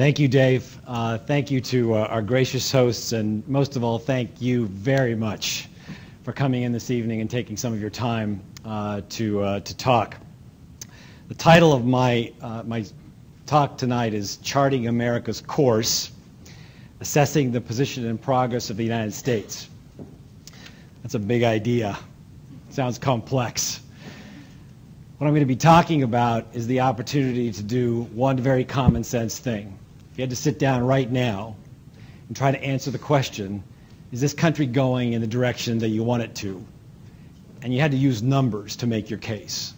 Thank you, Dave. Uh, thank you to uh, our gracious hosts, and most of all, thank you very much for coming in this evening and taking some of your time uh, to, uh, to talk. The title of my, uh, my talk tonight is Charting America's Course, Assessing the Position and Progress of the United States. That's a big idea. Sounds complex. What I'm going to be talking about is the opportunity to do one very common sense thing. If you had to sit down right now and try to answer the question, is this country going in the direction that you want it to? And you had to use numbers to make your case.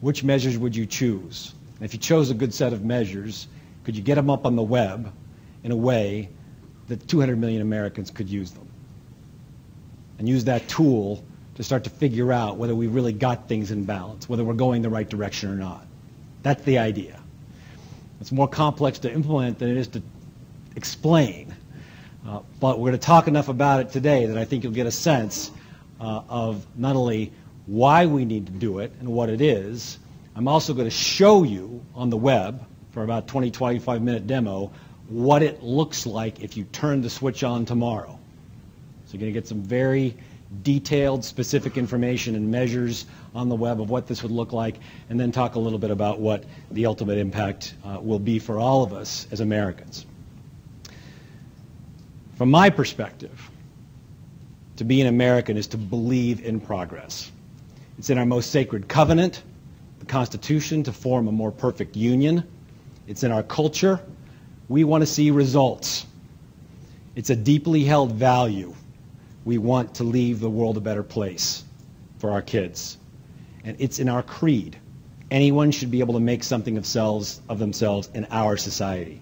Which measures would you choose? And if you chose a good set of measures, could you get them up on the web in a way that 200 million Americans could use them? And use that tool to start to figure out whether we really got things in balance, whether we're going the right direction or not. That's the idea. It's more complex to implement than it is to explain. Uh, but we're going to talk enough about it today that I think you'll get a sense uh, of not only why we need to do it and what it is. I'm also going to show you on the web for about 20, 25 minute demo what it looks like if you turn the switch on tomorrow. So you're going to get some very detailed, specific information and measures on the web of what this would look like, and then talk a little bit about what the ultimate impact uh, will be for all of us as Americans. From my perspective, to be an American is to believe in progress. It's in our most sacred covenant, the Constitution, to form a more perfect union. It's in our culture. We want to see results. It's a deeply held value we want to leave the world a better place for our kids. And it's in our creed. Anyone should be able to make something of, selves, of themselves in our society.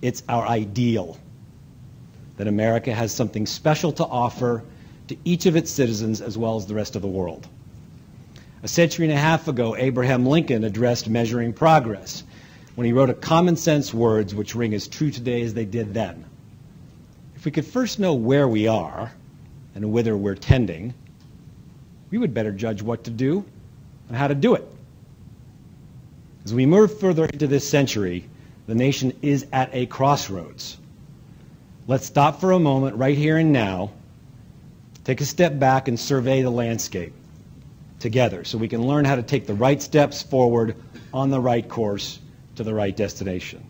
It's our ideal that America has something special to offer to each of its citizens as well as the rest of the world. A century and a half ago, Abraham Lincoln addressed measuring progress when he wrote a common sense words which ring as true today as they did then we could first know where we are and whither we're tending, we would better judge what to do and how to do it. As we move further into this century, the nation is at a crossroads. Let's stop for a moment right here and now, take a step back and survey the landscape together so we can learn how to take the right steps forward on the right course to the right destination.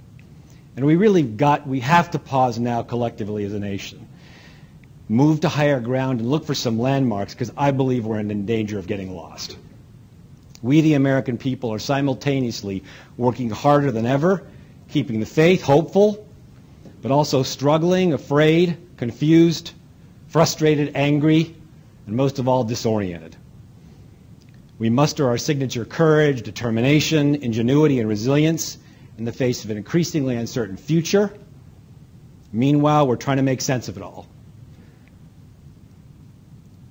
And we really got, we have to pause now collectively as a nation. Move to higher ground and look for some landmarks because I believe we're in danger of getting lost. We, the American people, are simultaneously working harder than ever, keeping the faith, hopeful, but also struggling, afraid, confused, frustrated, angry, and most of all, disoriented. We muster our signature courage, determination, ingenuity, and resilience in the face of an increasingly uncertain future. Meanwhile, we're trying to make sense of it all.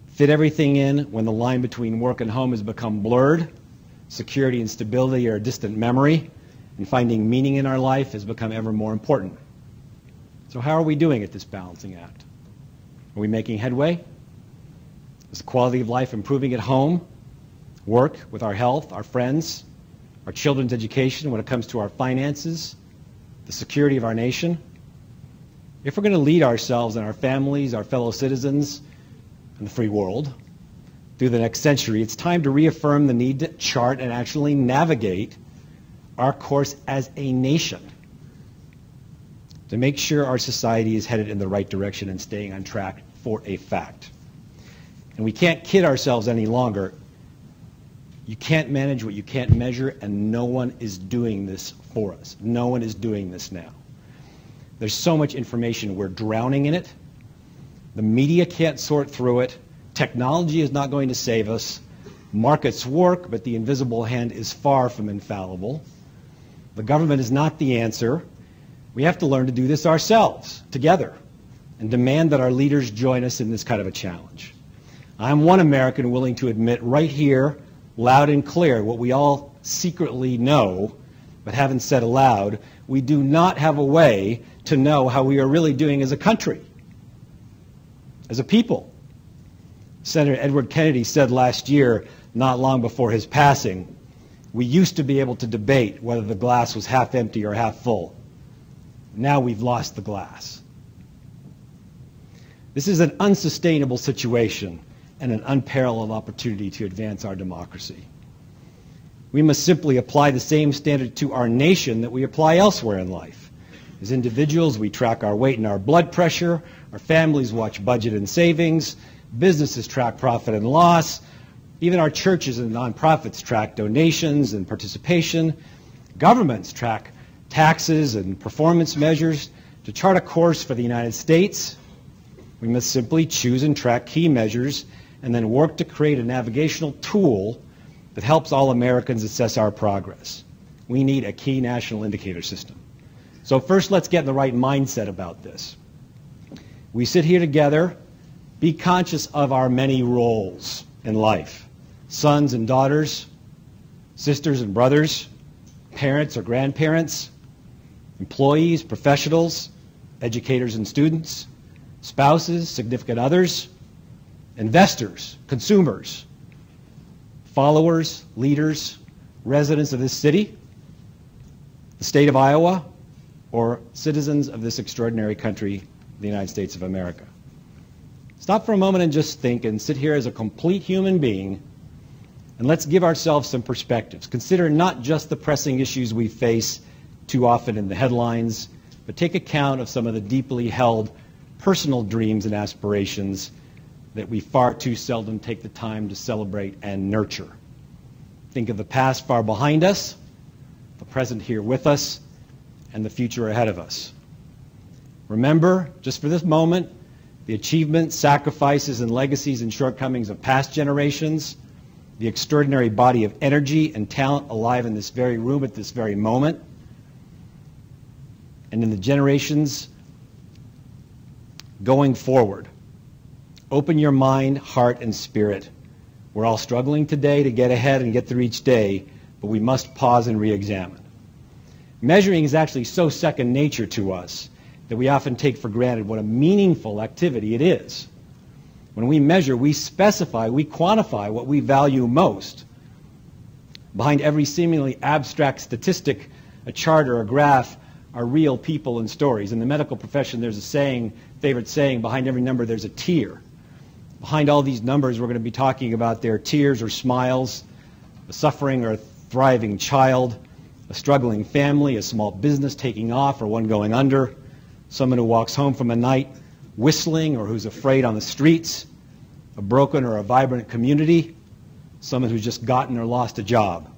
Fit everything in when the line between work and home has become blurred. Security and stability are a distant memory, and finding meaning in our life has become ever more important. So, how are we doing at this balancing act? Are we making headway? Is the quality of life improving at home, work, with our health, our friends, our children's education, when it comes to our finances, the security of our nation. If we're going to lead ourselves and our families, our fellow citizens, and the free world through the next century, it's time to reaffirm the need to chart and actually navigate our course as a nation to make sure our society is headed in the right direction and staying on track for a fact. And we can't kid ourselves any longer. You can't manage what you can't measure, and no one is doing this for us. No one is doing this now. There's so much information, we're drowning in it. The media can't sort through it. Technology is not going to save us. Markets work, but the invisible hand is far from infallible. The government is not the answer. We have to learn to do this ourselves, together, and demand that our leaders join us in this kind of a challenge. I'm one American willing to admit right here loud and clear what we all secretly know but haven't said aloud. We do not have a way to know how we are really doing as a country, as a people. Senator Edward Kennedy said last year, not long before his passing, we used to be able to debate whether the glass was half empty or half full. Now we've lost the glass. This is an unsustainable situation and an unparalleled opportunity to advance our democracy. We must simply apply the same standard to our nation that we apply elsewhere in life. As individuals, we track our weight and our blood pressure. Our families watch budget and savings. Businesses track profit and loss. Even our churches and nonprofits track donations and participation. Governments track taxes and performance measures. To chart a course for the United States, we must simply choose and track key measures and then work to create a navigational tool that helps all Americans assess our progress. We need a key national indicator system. So first, let's get in the right mindset about this. We sit here together. Be conscious of our many roles in life. Sons and daughters, sisters and brothers, parents or grandparents, employees, professionals, educators and students, spouses, significant others, investors, consumers, followers, leaders, residents of this city, the state of Iowa, or citizens of this extraordinary country, the United States of America. Stop for a moment and just think and sit here as a complete human being and let's give ourselves some perspectives. Consider not just the pressing issues we face too often in the headlines, but take account of some of the deeply held personal dreams and aspirations that we far too seldom take the time to celebrate and nurture. Think of the past far behind us, the present here with us, and the future ahead of us. Remember, just for this moment, the achievements, sacrifices, and legacies and shortcomings of past generations, the extraordinary body of energy and talent alive in this very room at this very moment, and in the generations going forward. Open your mind, heart, and spirit. We're all struggling today to get ahead and get through each day, but we must pause and re-examine. Measuring is actually so second nature to us that we often take for granted what a meaningful activity it is. When we measure, we specify, we quantify what we value most. Behind every seemingly abstract statistic, a chart or a graph, are real people and stories. In the medical profession, there's a saying, favorite saying, behind every number there's a tear. Behind all these numbers, we're going to be talking about their tears or smiles, a suffering or thriving child, a struggling family, a small business taking off or one going under, someone who walks home from a night whistling or who's afraid on the streets, a broken or a vibrant community, someone who's just gotten or lost a job.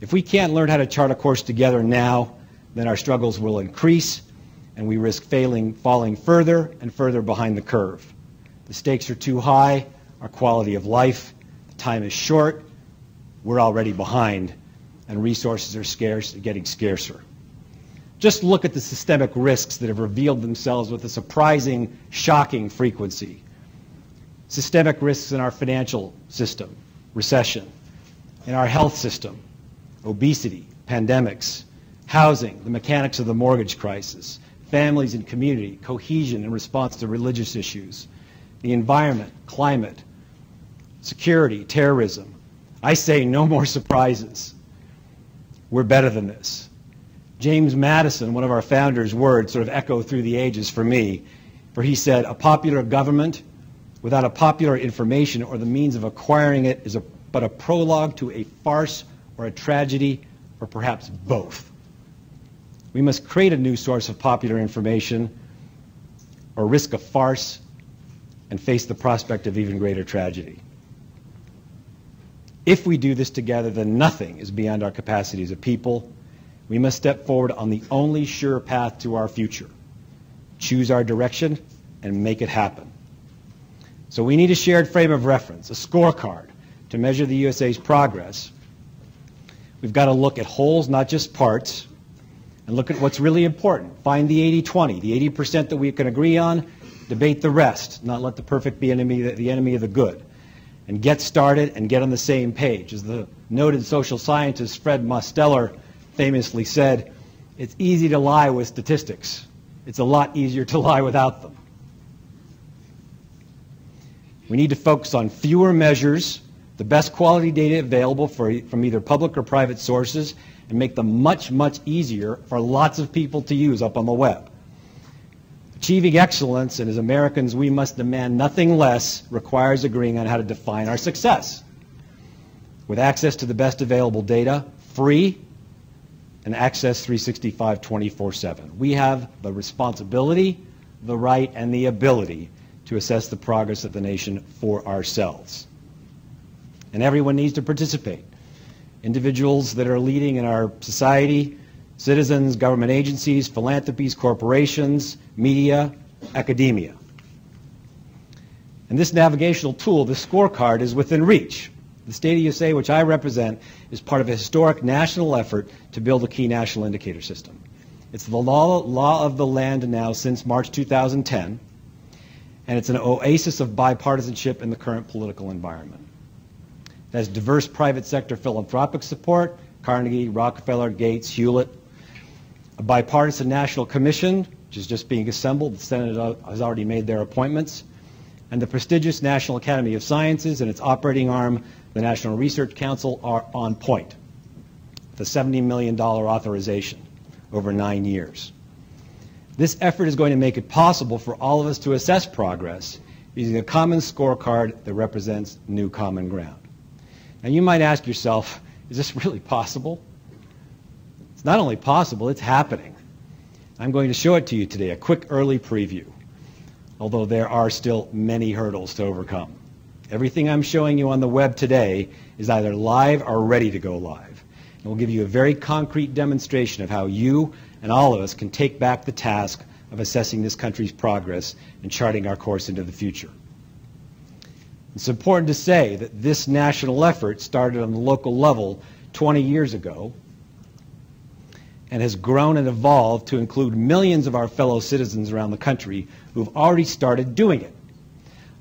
If we can't learn how to chart a course together now, then our struggles will increase and we risk failing, falling further and further behind the curve. The stakes are too high, our quality of life, the time is short, we're already behind, and resources are scarce, getting scarcer. Just look at the systemic risks that have revealed themselves with a surprising, shocking frequency. Systemic risks in our financial system, recession, in our health system, obesity, pandemics, housing, the mechanics of the mortgage crisis, families and community, cohesion in response to religious issues, the environment, climate, security, terrorism. I say no more surprises. We're better than this. James Madison, one of our founders' words sort of echo through the ages for me, for he said, a popular government without a popular information or the means of acquiring it is a, but a prologue to a farce or a tragedy or perhaps both. We must create a new source of popular information or risk a farce and face the prospect of even greater tragedy. If we do this together, then nothing is beyond our capacity as a people. We must step forward on the only sure path to our future. Choose our direction and make it happen. So we need a shared frame of reference, a scorecard to measure the USA's progress. We've got to look at wholes, not just parts and look at what's really important. Find the 80-20, the 80% that we can agree on, debate the rest, not let the perfect be enemy, the enemy of the good. And get started and get on the same page. As the noted social scientist Fred Mosteller famously said, it's easy to lie with statistics. It's a lot easier to lie without them. We need to focus on fewer measures, the best quality data available for, from either public or private sources, and make them much, much easier for lots of people to use up on the web. Achieving excellence, and as Americans we must demand nothing less, requires agreeing on how to define our success. With access to the best available data, free, and access 365 24 7. We have the responsibility, the right, and the ability to assess the progress of the nation for ourselves. And everyone needs to participate. Individuals that are leading in our society, citizens, government agencies, philanthropies, corporations, media, academia. And this navigational tool, this scorecard, is within reach. The State of USA, which I represent, is part of a historic national effort to build a key national indicator system. It's the law, law of the land now since March 2010, and it's an oasis of bipartisanship in the current political environment. It has diverse private sector philanthropic support, Carnegie, Rockefeller, Gates, Hewlett, a bipartisan national commission, which is just being assembled. The Senate has already made their appointments. And the prestigious National Academy of Sciences and its operating arm, the National Research Council, are on point. The $70 million authorization over nine years. This effort is going to make it possible for all of us to assess progress using a common scorecard that represents new common ground. Now you might ask yourself, is this really possible? It's not only possible, it's happening. I'm going to show it to you today, a quick early preview, although there are still many hurdles to overcome. Everything I'm showing you on the web today is either live or ready to go live. And we'll give you a very concrete demonstration of how you and all of us can take back the task of assessing this country's progress and charting our course into the future. It's important to say that this national effort started on the local level 20 years ago and has grown and evolved to include millions of our fellow citizens around the country who've already started doing it.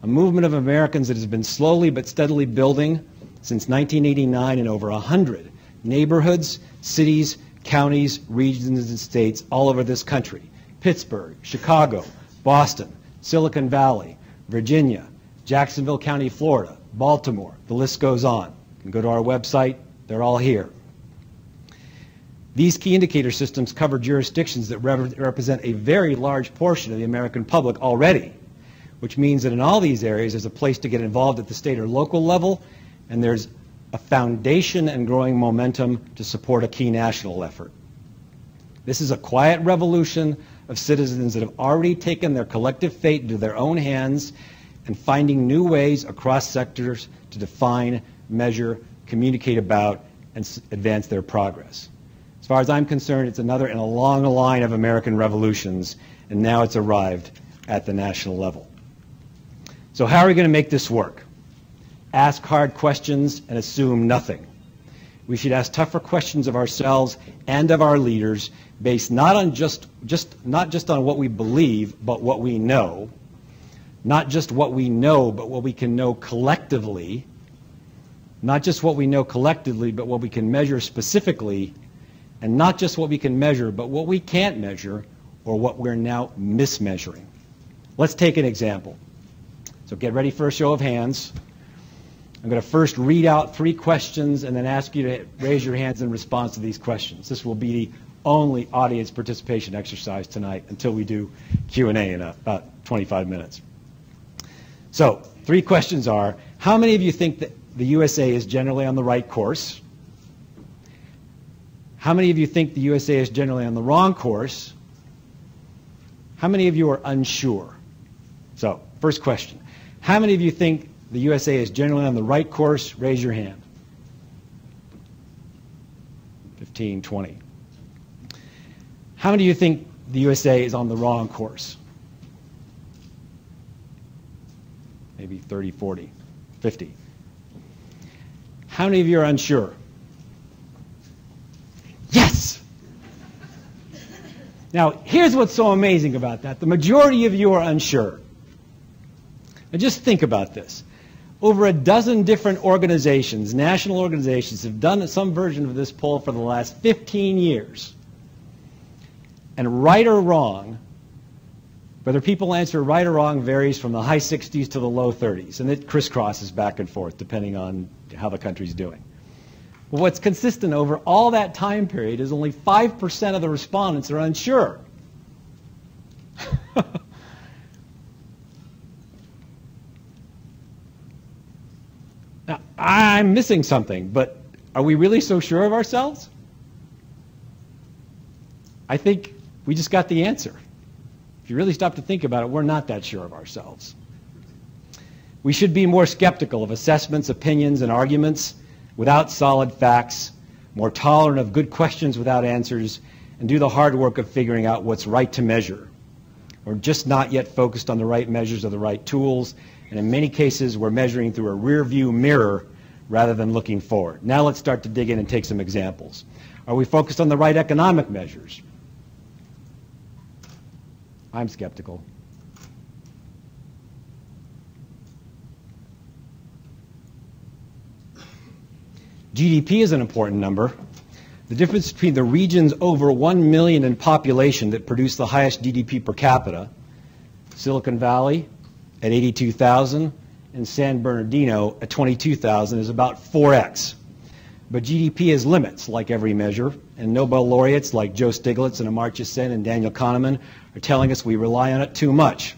A movement of Americans that has been slowly but steadily building since 1989 in over 100 neighborhoods, cities, counties, regions, and states all over this country. Pittsburgh, Chicago, Boston, Silicon Valley, Virginia, Jacksonville County, Florida, Baltimore. The list goes on. You can go to our website. They're all here. These key indicator systems cover jurisdictions that represent a very large portion of the American public already, which means that in all these areas there's a place to get involved at the state or local level, and there's a foundation and growing momentum to support a key national effort. This is a quiet revolution of citizens that have already taken their collective fate into their own hands and finding new ways across sectors to define, measure, communicate about, and advance their progress. Far as I'm concerned, it's another in a long line of American revolutions, and now it's arrived at the national level. So how are we going to make this work? Ask hard questions and assume nothing. We should ask tougher questions of ourselves and of our leaders based not on just, just not just on what we believe, but what we know. Not just what we know, but what we can know collectively. Not just what we know collectively, but what we can measure specifically and not just what we can measure, but what we can't measure or what we're now mismeasuring. Let's take an example. So get ready for a show of hands. I'm going to first read out three questions and then ask you to raise your hands in response to these questions. This will be the only audience participation exercise tonight until we do Q&A in about 25 minutes. So, three questions are, how many of you think that the USA is generally on the right course? How many of you think the USA is generally on the wrong course? How many of you are unsure? So, first question. How many of you think the USA is generally on the right course? Raise your hand. 15, 20. How many of you think the USA is on the wrong course? Maybe 30, 40, 50. How many of you are unsure? Now, here's what's so amazing about that. The majority of you are unsure. Now, just think about this. Over a dozen different organizations, national organizations, have done some version of this poll for the last 15 years. And right or wrong, whether people answer right or wrong varies from the high 60s to the low 30s, and it crisscrosses back and forth depending on how the country's doing. Well, what's consistent over all that time period is only 5% of the respondents are unsure. now, I'm missing something, but are we really so sure of ourselves? I think we just got the answer. If you really stop to think about it, we're not that sure of ourselves. We should be more skeptical of assessments, opinions, and arguments without solid facts, more tolerant of good questions without answers, and do the hard work of figuring out what's right to measure. We're just not yet focused on the right measures or the right tools, and in many cases, we're measuring through a rear view mirror rather than looking forward. Now let's start to dig in and take some examples. Are we focused on the right economic measures? I'm skeptical. GDP is an important number. The difference between the regions over 1 million in population that produce the highest GDP per capita, Silicon Valley at 82,000 and San Bernardino at 22,000 is about 4x. But GDP has limits, like every measure, and Nobel laureates like Joe Stiglitz and Amartya Sen and Daniel Kahneman are telling us we rely on it too much.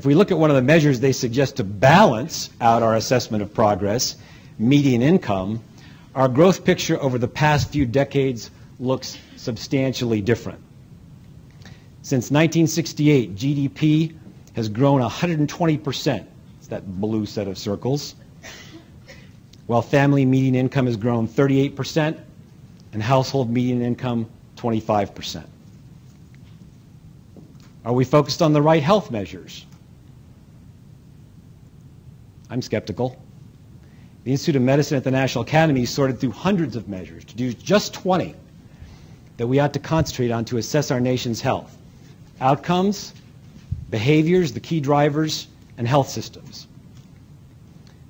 If we look at one of the measures they suggest to balance out our assessment of progress, median income, our growth picture over the past few decades looks substantially different. Since 1968, GDP has grown 120%. It's that blue set of circles. While family median income has grown 38% and household median income 25%. Are we focused on the right health measures? I'm skeptical. The Institute of Medicine at the National Academy sorted through hundreds of measures to do just 20 that we ought to concentrate on to assess our nation's health. Outcomes, behaviors, the key drivers, and health systems.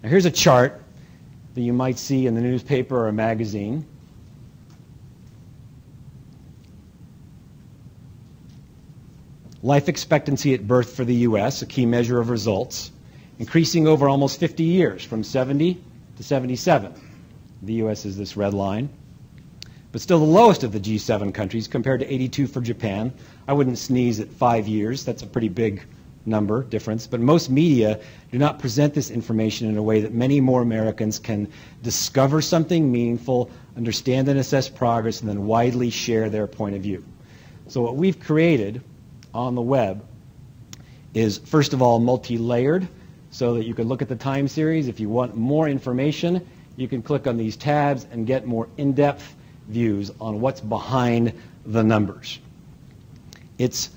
Now here's a chart that you might see in the newspaper or a magazine. Life expectancy at birth for the U.S., a key measure of results increasing over almost 50 years, from 70 to 77. The U.S. is this red line. But still the lowest of the G7 countries compared to 82 for Japan. I wouldn't sneeze at five years. That's a pretty big number difference. But most media do not present this information in a way that many more Americans can discover something meaningful, understand and assess progress, and then widely share their point of view. So what we've created on the web is, first of all, multi-layered so that you can look at the time series. If you want more information, you can click on these tabs and get more in-depth views on what's behind the numbers. It's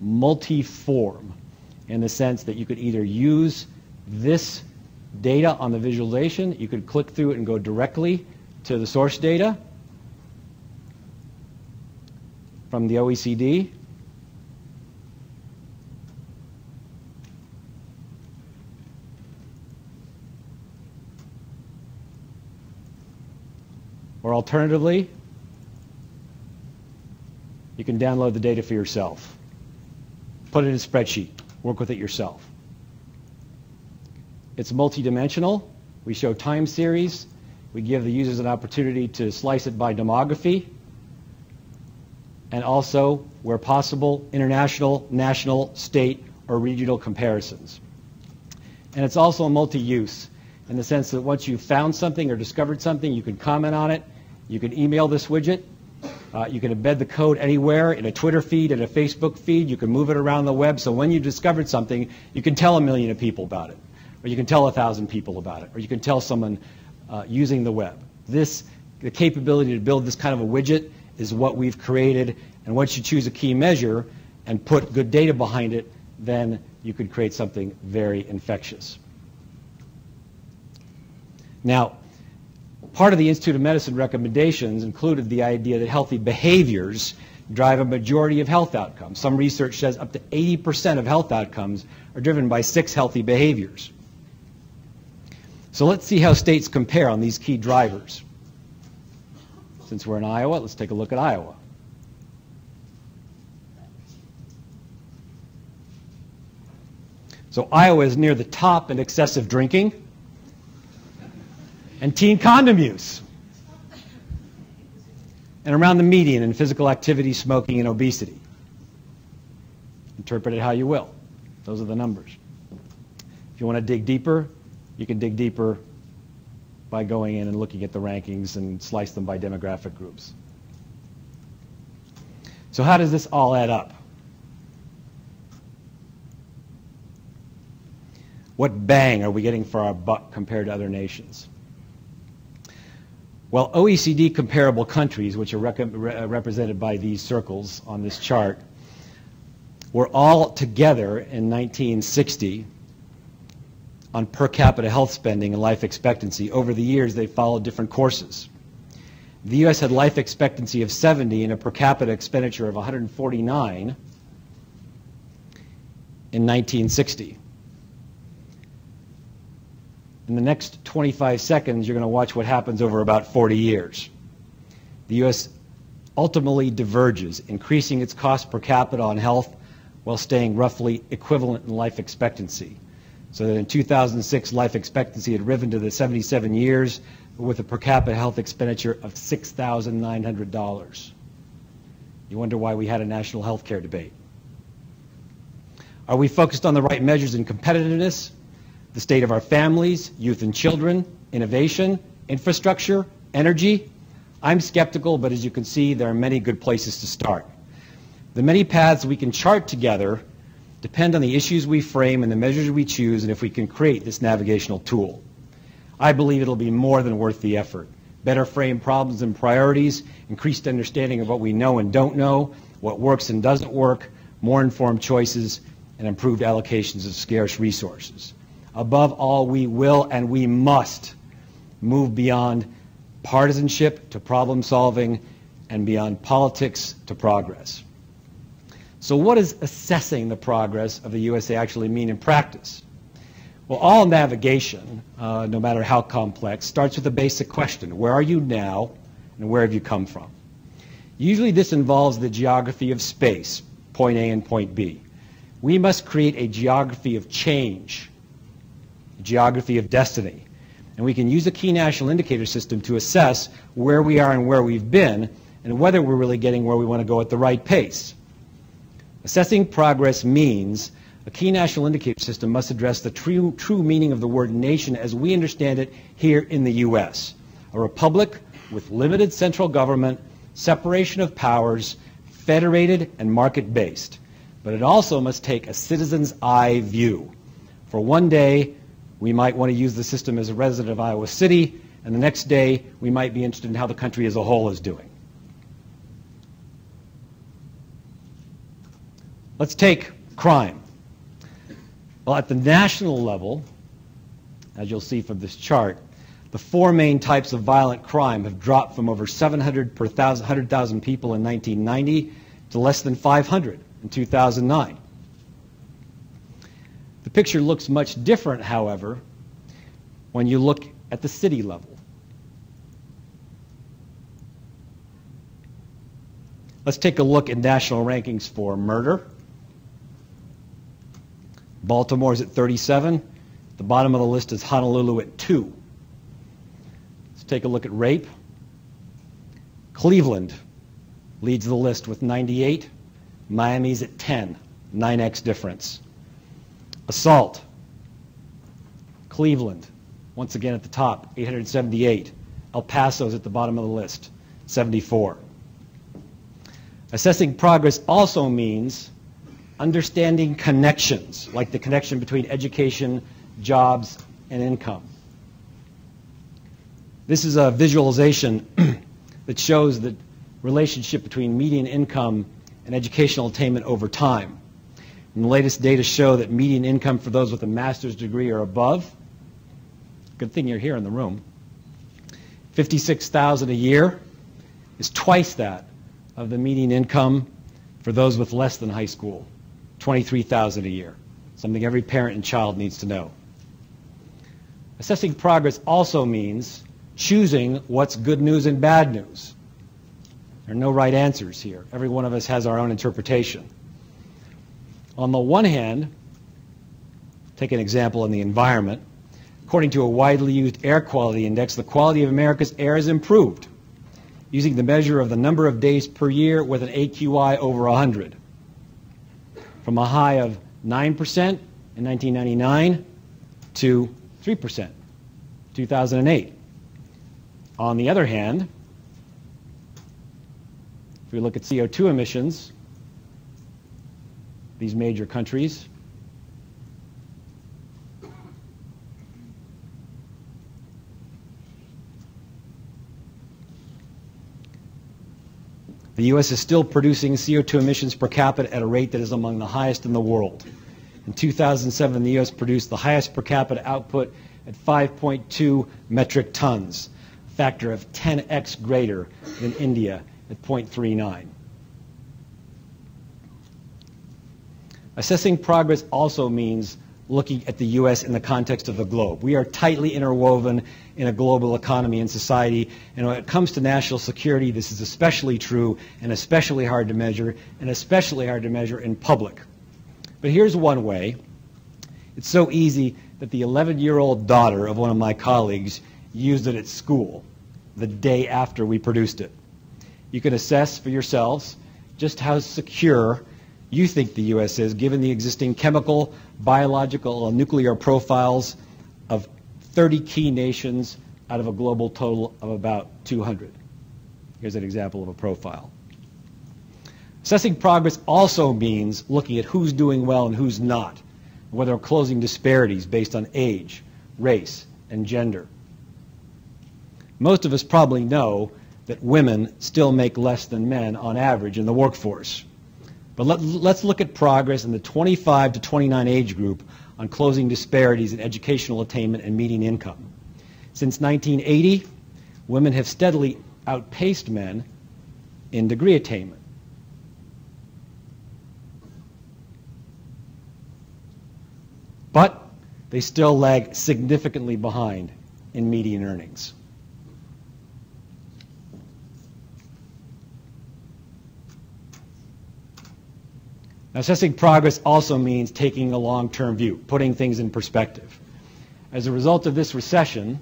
multi-form in the sense that you could either use this data on the visualization, you could click through it and go directly to the source data from the OECD, Or alternatively, you can download the data for yourself. Put it in a spreadsheet. Work with it yourself. It's multidimensional. We show time series. We give the users an opportunity to slice it by demography. And also, where possible, international, national, state, or regional comparisons. And it's also multi-use in the sense that once you've found something or discovered something, you can comment on it you can email this widget. Uh, you can embed the code anywhere in a Twitter feed, in a Facebook feed. You can move it around the web. So when you discovered something, you can tell a million of people about it. Or you can tell a thousand people about it. Or you can tell someone uh, using the web. This, the capability to build this kind of a widget is what we've created. And once you choose a key measure and put good data behind it, then you could create something very infectious. Now, Part of the Institute of Medicine recommendations included the idea that healthy behaviors drive a majority of health outcomes. Some research says up to 80% of health outcomes are driven by six healthy behaviors. So let's see how states compare on these key drivers. Since we're in Iowa, let's take a look at Iowa. So Iowa is near the top in excessive drinking and teen condom use. And around the median in physical activity, smoking, and obesity. Interpret it how you will. Those are the numbers. If you want to dig deeper, you can dig deeper by going in and looking at the rankings and slice them by demographic groups. So how does this all add up? What bang are we getting for our buck compared to other nations? Well, OECD comparable countries, which are re uh, represented by these circles on this chart, were all together in 1960 on per capita health spending and life expectancy. Over the years, they followed different courses. The U.S. had life expectancy of 70 and a per capita expenditure of 149 in 1960. In the next 25 seconds, you're going to watch what happens over about 40 years. The U.S. ultimately diverges, increasing its cost per capita on health while staying roughly equivalent in life expectancy. So that in 2006, life expectancy had risen to the 77 years with a per capita health expenditure of $6,900. You wonder why we had a national health care debate. Are we focused on the right measures in competitiveness? The state of our families, youth and children, innovation, infrastructure, energy. I'm skeptical, but as you can see, there are many good places to start. The many paths we can chart together depend on the issues we frame and the measures we choose and if we can create this navigational tool. I believe it'll be more than worth the effort. Better frame problems and priorities, increased understanding of what we know and don't know, what works and doesn't work, more informed choices, and improved allocations of scarce resources. Above all, we will and we must move beyond partisanship to problem solving and beyond politics to progress. So what does assessing the progress of the USA actually mean in practice? Well, all navigation, uh, no matter how complex, starts with a basic question. Where are you now and where have you come from? Usually this involves the geography of space, point A and point B. We must create a geography of change geography of destiny. And we can use a key national indicator system to assess where we are and where we've been and whether we're really getting where we want to go at the right pace. Assessing progress means a key national indicator system must address the true, true meaning of the word nation as we understand it here in the U.S. A republic with limited central government, separation of powers, federated and market-based. But it also must take a citizen's eye view. For one day, we might want to use the system as a resident of Iowa City, and the next day we might be interested in how the country as a whole is doing. Let's take crime. Well, at the national level, as you'll see from this chart, the four main types of violent crime have dropped from over 700 per 100,000 people in 1990 to less than 500 in 2009 picture looks much different, however, when you look at the city level. Let's take a look at national rankings for murder. Baltimore is at 37. The bottom of the list is Honolulu at 2. Let's take a look at rape. Cleveland leads the list with 98. Miami's at 10, 9x difference. Assault. Cleveland, once again at the top, 878. El Paso's at the bottom of the list, 74. Assessing progress also means understanding connections, like the connection between education, jobs, and income. This is a visualization that shows the relationship between median income and educational attainment over time. And the latest data show that median income for those with a master's degree or above, good thing you're here in the room, 56,000 a year is twice that of the median income for those with less than high school, 23,000 a year, something every parent and child needs to know. Assessing progress also means choosing what's good news and bad news. There are no right answers here. Every one of us has our own interpretation. On the one hand, Take an example in the environment. According to a widely used air quality index, the quality of America's air has improved using the measure of the number of days per year with an AQI over 100. From a high of 9% in 1999 to 3% 2008. On the other hand, if we look at CO2 emissions, these major countries, The U.S. is still producing CO2 emissions per capita at a rate that is among the highest in the world. In 2007, the U.S. produced the highest per capita output at 5.2 metric tons, a factor of 10x greater than India at 0.39. Assessing progress also means looking at the U.S. in the context of the globe. We are tightly interwoven in a global economy and society, and when it comes to national security, this is especially true and especially hard to measure, and especially hard to measure in public. But here's one way. It's so easy that the 11-year-old daughter of one of my colleagues used it at school the day after we produced it. You can assess for yourselves just how secure you think the U.S. is, given the existing chemical, biological, and nuclear profiles of 30 key nations out of a global total of about 200. Here's an example of a profile. Assessing progress also means looking at who's doing well and who's not, whether closing disparities based on age, race, and gender. Most of us probably know that women still make less than men on average in the workforce. But let, us look at progress in the 25 to 29 age group on closing disparities in educational attainment and median income. Since 1980, women have steadily outpaced men in degree attainment. But they still lag significantly behind in median earnings. Now, assessing progress also means taking a long-term view, putting things in perspective. As a result of this recession,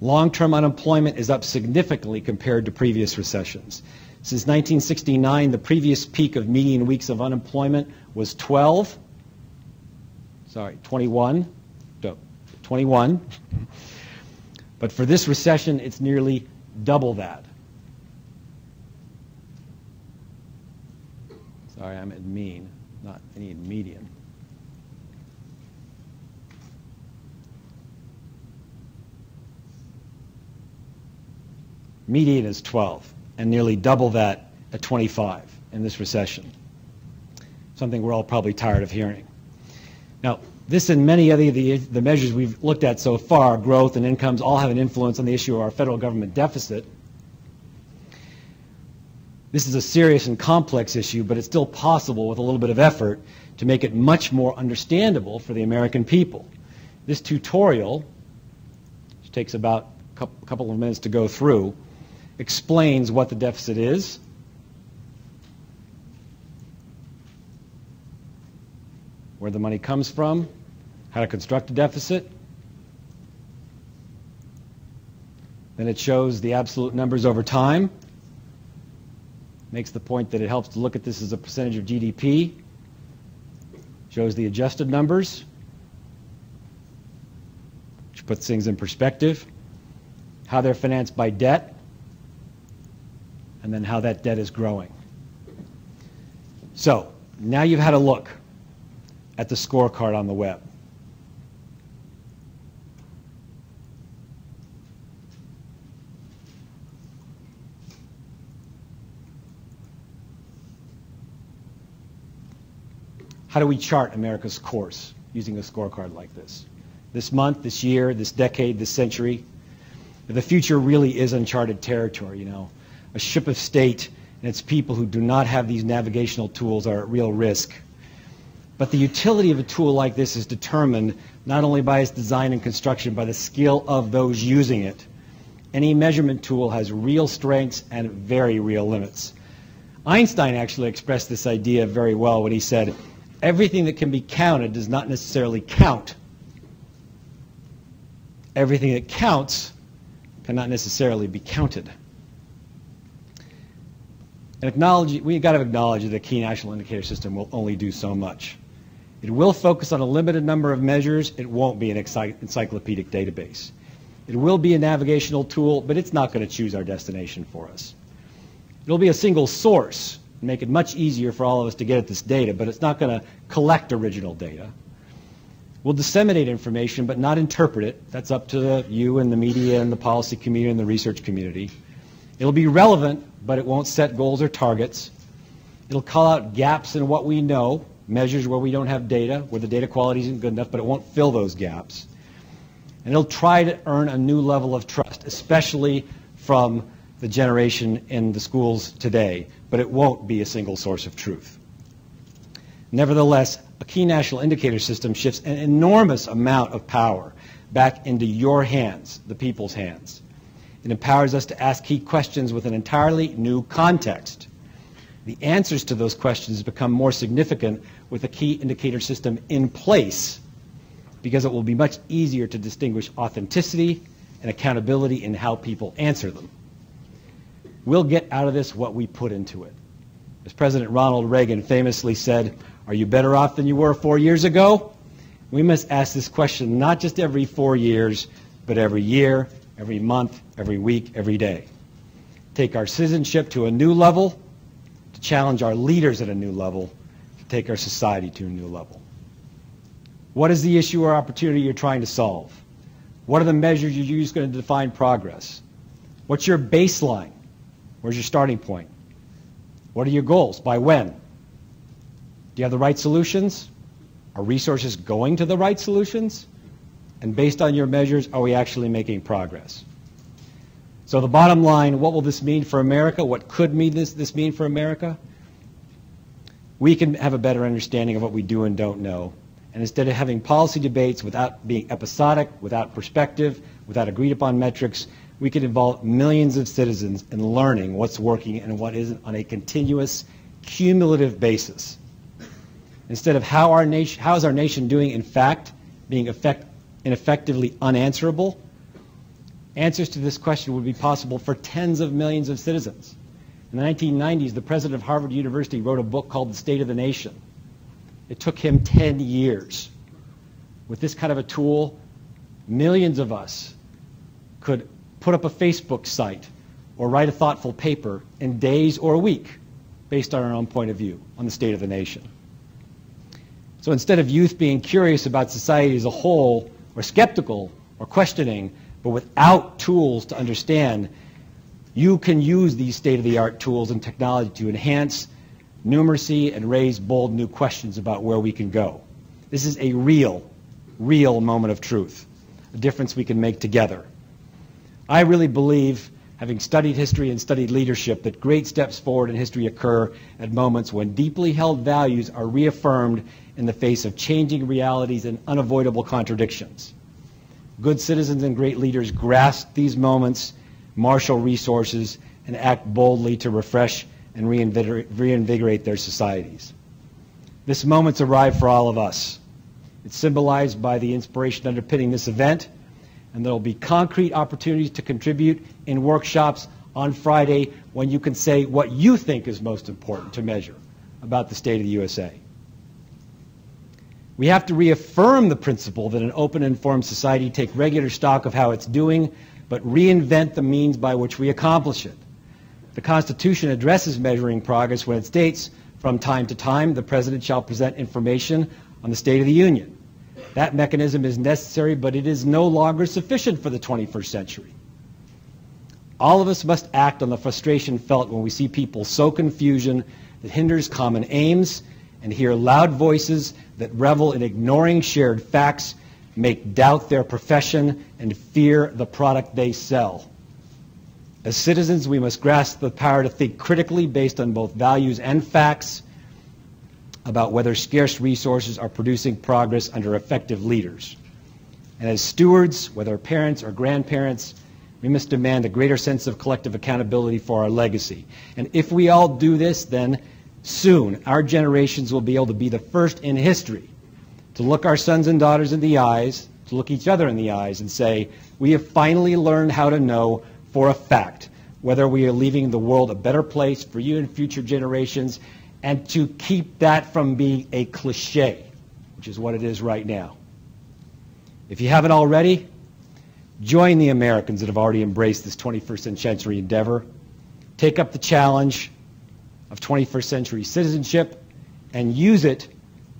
long-term unemployment is up significantly compared to previous recessions. Since 1969, the previous peak of median weeks of unemployment was 12, sorry, 21, no, 21. But for this recession, it's nearly double that. Sorry, I'm at mean, not I need median. Median is 12, and nearly double that at 25 in this recession. Something we're all probably tired of hearing. Now, this and many other the, the measures we've looked at so far, growth and incomes, all have an influence on the issue of our federal government deficit. This is a serious and complex issue, but it's still possible with a little bit of effort to make it much more understandable for the American people. This tutorial, which takes about a couple of minutes to go through, explains what the deficit is, where the money comes from, how to construct a deficit. Then it shows the absolute numbers over time. Makes the point that it helps to look at this as a percentage of GDP. Shows the adjusted numbers, which puts things in perspective. How they're financed by debt, and then how that debt is growing. So, now you've had a look at the scorecard on the web. How do we chart America's course using a scorecard like this? This month, this year, this decade, this century. The future really is uncharted territory, you know. A ship of state and its people who do not have these navigational tools are at real risk. But the utility of a tool like this is determined not only by its design and construction, by the skill of those using it. Any measurement tool has real strengths and very real limits. Einstein actually expressed this idea very well when he said, everything that can be counted does not necessarily count. Everything that counts cannot necessarily be counted. And acknowledge, we've got to acknowledge that the key national indicator system will only do so much. It will focus on a limited number of measures. It won't be an encyclopedic database. It will be a navigational tool, but it's not going to choose our destination for us. It'll be a single source, make it much easier for all of us to get at this data, but it's not going to collect original data. We'll disseminate information, but not interpret it. That's up to you and the media and the policy community and the research community. It'll be relevant, but it won't set goals or targets. It'll call out gaps in what we know, measures where we don't have data, where the data quality isn't good enough, but it won't fill those gaps. And it'll try to earn a new level of trust, especially from the generation in the schools today, but it won't be a single source of truth. Nevertheless, a key national indicator system shifts an enormous amount of power back into your hands, the people's hands. It empowers us to ask key questions with an entirely new context. The answers to those questions become more significant with a key indicator system in place because it will be much easier to distinguish authenticity and accountability in how people answer them. We'll get out of this what we put into it. As President Ronald Reagan famously said, are you better off than you were four years ago? We must ask this question not just every four years, but every year, every month, every week, every day. Take our citizenship to a new level, to challenge our leaders at a new level, to take our society to a new level. What is the issue or opportunity you're trying to solve? What are the measures you use going to define progress? What's your baseline? Where's your starting point? What are your goals? By when? Do you have the right solutions? Are resources going to the right solutions? And based on your measures, are we actually making progress? So the bottom line, what will this mean for America? What could mean this, this mean for America? We can have a better understanding of what we do and don't know. And instead of having policy debates without being episodic, without perspective, without agreed upon metrics, we could involve millions of citizens in learning what's working and what isn't on a continuous, cumulative basis. Instead of how, our nation, how is our nation doing, in fact, being effect, ineffectively unanswerable, answers to this question would be possible for tens of millions of citizens. In the 1990s, the president of Harvard University wrote a book called The State of the Nation. It took him 10 years. With this kind of a tool, millions of us could put up a Facebook site or write a thoughtful paper in days or a week based on our own point of view on the state of the nation. So instead of youth being curious about society as a whole or skeptical or questioning, but without tools to understand, you can use these state-of-the-art tools and technology to enhance numeracy and raise bold new questions about where we can go. This is a real, real moment of truth, a difference we can make together. I really believe, having studied history and studied leadership, that great steps forward in history occur at moments when deeply held values are reaffirmed in the face of changing realities and unavoidable contradictions. Good citizens and great leaders grasp these moments, marshal resources, and act boldly to refresh and reinvigorate their societies. This moment's arrived for all of us. It's symbolized by the inspiration underpinning this event and there will be concrete opportunities to contribute in workshops on Friday when you can say what you think is most important to measure about the state of the USA. We have to reaffirm the principle that an open, informed society take regular stock of how it's doing, but reinvent the means by which we accomplish it. The Constitution addresses measuring progress when it states, from time to time, the President shall present information on the State of the Union. That mechanism is necessary, but it is no longer sufficient for the 21st century. All of us must act on the frustration felt when we see people sow confusion that hinders common aims and hear loud voices that revel in ignoring shared facts, make doubt their profession, and fear the product they sell. As citizens, we must grasp the power to think critically based on both values and facts about whether scarce resources are producing progress under effective leaders. And as stewards, whether parents or grandparents, We must demand a greater sense of collective accountability for our legacy. And if we all do this, then soon our generations will be able to be the first in history to look our sons and daughters in the eyes, to look each other in the eyes and say, we have finally learned how to know for a fact whether we are leaving the world a better place for you and future generations, and to keep that from being a cliche, which is what it is right now. If you haven't already, join the Americans that have already embraced this 21st century endeavor. Take up the challenge of 21st century citizenship and use it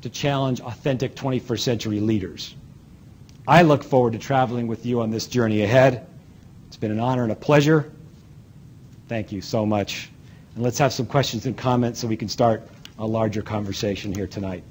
to challenge authentic 21st century leaders. I look forward to traveling with you on this journey ahead. It's been an honor and a pleasure. Thank you so much. And let's have some questions and comments so we can start a larger conversation here tonight.